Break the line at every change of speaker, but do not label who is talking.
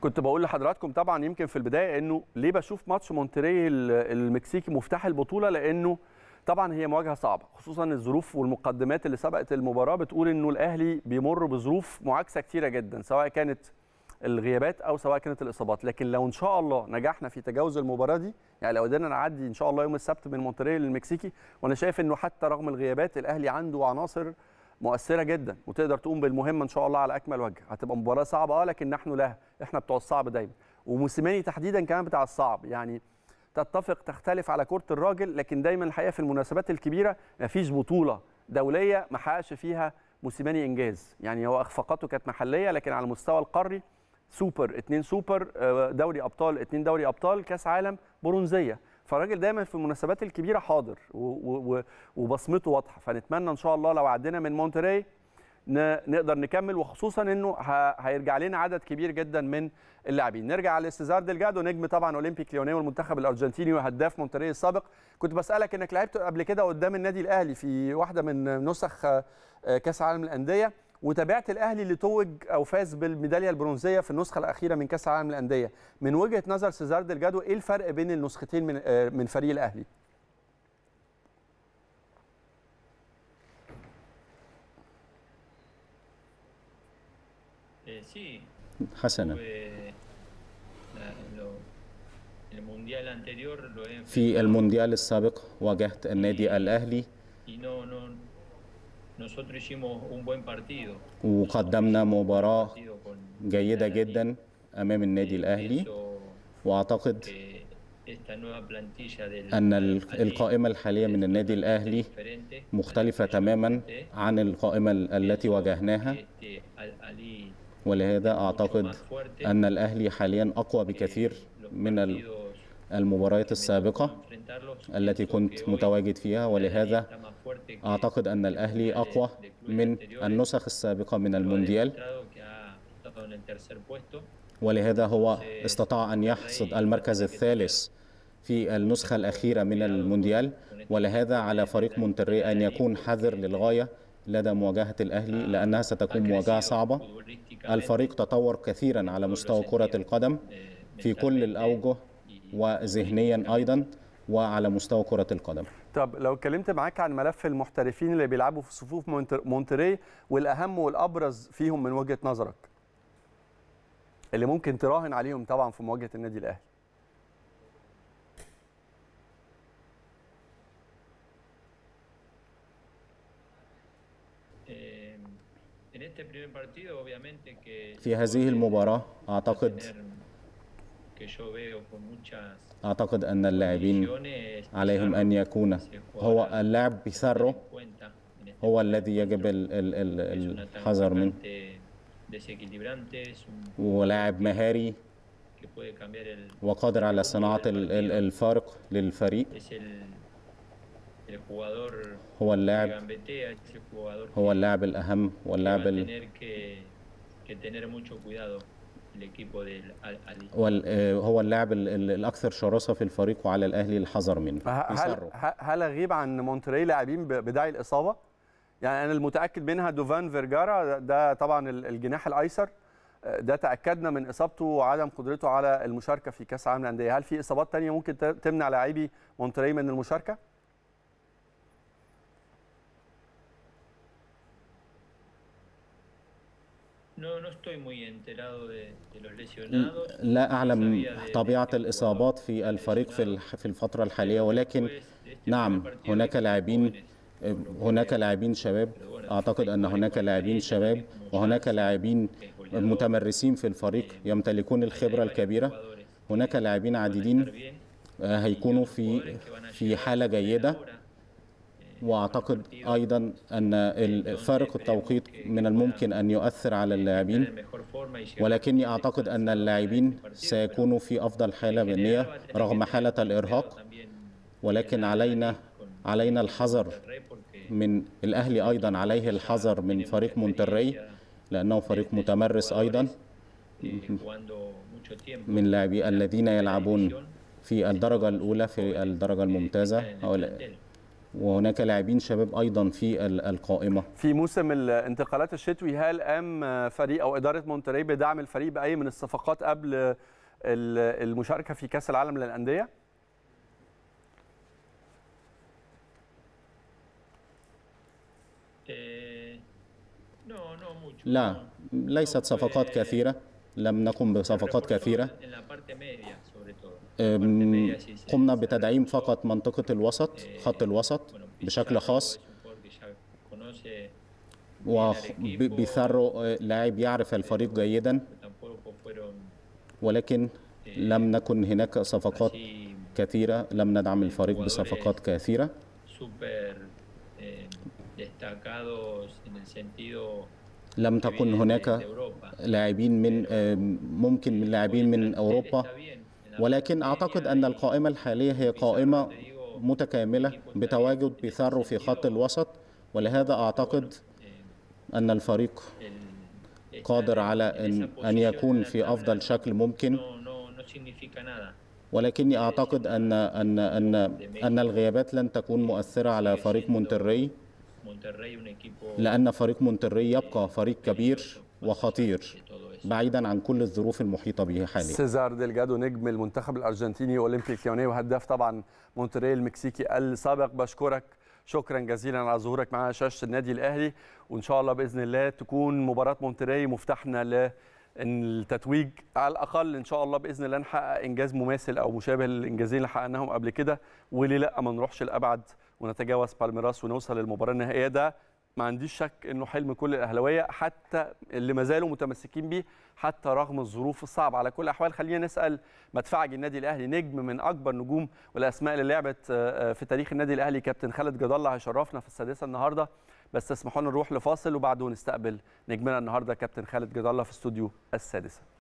كنت بقول لحضراتكم طبعا يمكن في البداية إنه ليه بشوف ماتش مونتري المكسيكي مفتاح البطولة؟ لأنه طبعا هي مواجهة صعبة خصوصا الظروف والمقدمات اللي سبقت المباراة بتقول إنه الأهلي بيمر بظروف معاكسة كتيرة جدا سواء كانت الغيابات أو سواء كانت الإصابات. لكن لو إن شاء الله نجحنا في تجاوز المباراة دي يعني لو قدرنا نعدي إن شاء الله يوم السبت من مونتري المكسيكي وأنا شايف إنه حتى رغم الغيابات الأهلي عنده عناصر مؤثرة جدا وتقدر تقوم بالمهمة إن شاء الله على أكمل وجه. هتبقى مباراة صعبة آه لكن نحن لها إحنا بتوع الصعب دايما. وموسيماني تحديدا كمان بتاع الصعب. يعني تتفق تختلف على كرة الراجل لكن دايما الحقيقة في المناسبات الكبيرة مفيش بطولة دولية ما حققش فيها موسيماني إنجاز. يعني هو أخفاقاته كانت محلية لكن على المستوى القاري سوبر اتنين سوبر دوري أبطال اتنين دوري أبطال كأس عالم برونزية. فالراجل دايما في المناسبات الكبيرة حاضر وبصمته واضحة. فنتمنى إن شاء الله لو عدينا من مونتري نقدر نكمل وخصوصا إنه هيرجع لنا عدد كبير جدا من اللاعبين. نرجع لسيزار ديلجادو نجم طبعا أولمبيك ليون والمنتخب الأرجنتيني وهداف مونتري السابق. كنت بسألك إنك لعبت قبل كده قدام النادي الأهلي في واحدة من نسخ كأس العالم للأندية. وتابعت الأهلي اللي توج أو فاز بالميدالية البرونزية في النسخة الأخيرة من كأس العالم للأندية. من وجهة نظر سيزار ديلجادو إيه الفرق بين النسختين من من فريق الأهلي؟
حسنا. في المونديال السابق واجهت النادي الأهلي. وقدمنا مباراة جيدة جدا أمام النادي الأهلي. وأعتقد أن القائمة الحالية من النادي الأهلي مختلفة تماما عن القائمة التي واجهناها. ولهذا أعتقد أن الأهلي حاليا أقوى بكثير من المباريات السابقة التي كنت متواجد فيها. ولهذا أعتقد أن الأهلي أقوى من النسخ السابقة من المونديال. ولهذا هو استطاع أن يحصد المركز الثالث في النسخة الأخيرة من المونديال. ولهذا على فريق مونتري أن يكون حذر للغاية لدى مواجهة الأهلي لأنها ستكون مواجهة صعبة. الفريق تطور كثيرا على مستوى كرة القدم في كل الأوجه وذهنيا أيضا وعلى مستوى كرة القدم.
طب لو اتكلمت معاك عن ملف المحترفين اللي بيلعبوا في صفوف مونتري والأهم والأبرز فيهم من وجهة نظرك؟ اللي ممكن تراهن عليهم طبعا في مواجهة النادي الأهلي.
في هذه المباراة أعتقد أعتقد أن اللاعبين عليهم أن يكون هو اللاعب بيسارو هو الذي يجب الحذر منه. ولاعب مهاري وقادر على صناعة الفارق للفريق. هو اللاعب هو اللاعب الأهم واللاعب ال... هو اللاعب الأكثر شراسة في الفريق وعلى الأهلي الحذر منه.
هل هل هيغيب عن مونتري لاعبين بداعي الإصابة؟ يعني أنا المتأكد منها دوفان فيرجارا ده طبعا الجناح الأيسر. ده تأكدنا من إصابته وعدم قدرته على المشاركة في كأس العالم للأندية. هل في إصابات ثانية ممكن تمنع لاعبي مونتري من المشاركه
لا أعلم طبيعة الإصابات في الفريق في الفترة الحالية. ولكن نعم هناك لاعبين هناك لاعبين شباب. أعتقد أن هناك لاعبين شباب وهناك لاعبين متمرسين في الفريق يمتلكون الخبرة الكبيرة. هناك لاعبين عديدين هيكونوا في في حالة جيدة. واعتقد أيضا أن فارق التوقيت من الممكن أن يؤثر على اللاعبين ولكني أعتقد أن اللاعبين سيكونوا في أفضل حالة بنيه رغم حالة الإرهاق. ولكن علينا علينا الحذر من الأهلي أيضا عليه الحذر من فريق مونتري لأنه فريق متمرس أيضا من لاعبي الذين يلعبون في الدرجة الأولى في الدرجة الممتازة وهناك لاعبين شباب أيضا في ال- القائمة
في موسم الانتقالات الشتوي هل قام فريق أو إدارة مونتري بدعم الفريق بأي من الصفقات قبل ال- المشاركة في كأس العالم
للأندية؟ Mucho.
لا. ليست صفقات كثيرة لم نقم بصفقات كثيرة قمنا بتدعيم فقط منطقة الوسط خط الوسط بشكل خاص.
conoce,
وبيثارو لاعب يعرف الفريق جيدا. ولكن لم نكن هناك صفقات
así
كثيرة لم ندعم الفريق بصفقات
sentido
لم تكن هناك. لاعبين من أم، ممكن من لاعبين من
أوروبا.
ولكن أعتقد أن القائمة الحالية هي قائمة متكاملة بتواجد بيثارو في خط الوسط ولهذا أعتقد أن الفريق قادر على ان
posición
يكون في أفضل شكل ممكن. ولكني أعتقد ان ان ان أن الغيابات لن تكون مؤثرة على فريق مونتري لأن فريق مونتري يبقى فريق كبير وخطير. بعيدا عن كل الظروف المحيطة به حاليا.
سيزار ديلجادو نجم المنتخب الأرجنتيني أولمبيك ليوني وهداف طبعا مونتري المكسيكي السابق. بشكرك. شكرا جزيلا على ظهورك معنا شاشة النادي الأهلي. وإن شاء الله بإذن الله تكون مباراة مونتري مفتاحنا للتتويج. على الأقل إن شاء الله بإذن الله نحقق إنجاز مماثل أو مشابه للإنجازين اللي حققناهم قبل كده. وليه لا ما نروحش لأبعد ونتجاوز بالميراس ونوصل للمباراة النهائية. ده ما عنديش شك إنه حلم كل الاهلاويه حتى اللي ما زالوا متمسكين بيه حتى رغم الظروف الصعبة. على كل الأحوال خلينا نسأل مدفعج النادي الأهلي نجم من أكبر نجوم والأسماء اللي لعبت آه، آه، في تاريخ النادي الأهلي كابتن خالد جد الله هيشرفنا في السادسة النهارده. بس اسمحوا لنا نروح لفاصل وبعده نستقبل نجمنا النهارده كابتن خالد جد الله في استوديو السادسة.